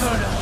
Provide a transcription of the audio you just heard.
そう。